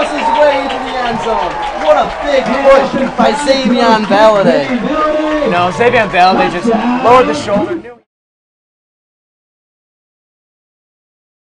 plows his way into the end zone. What a big push by Xzavian Valladay. You know, Xzavian Valladay just lowered the shoulder.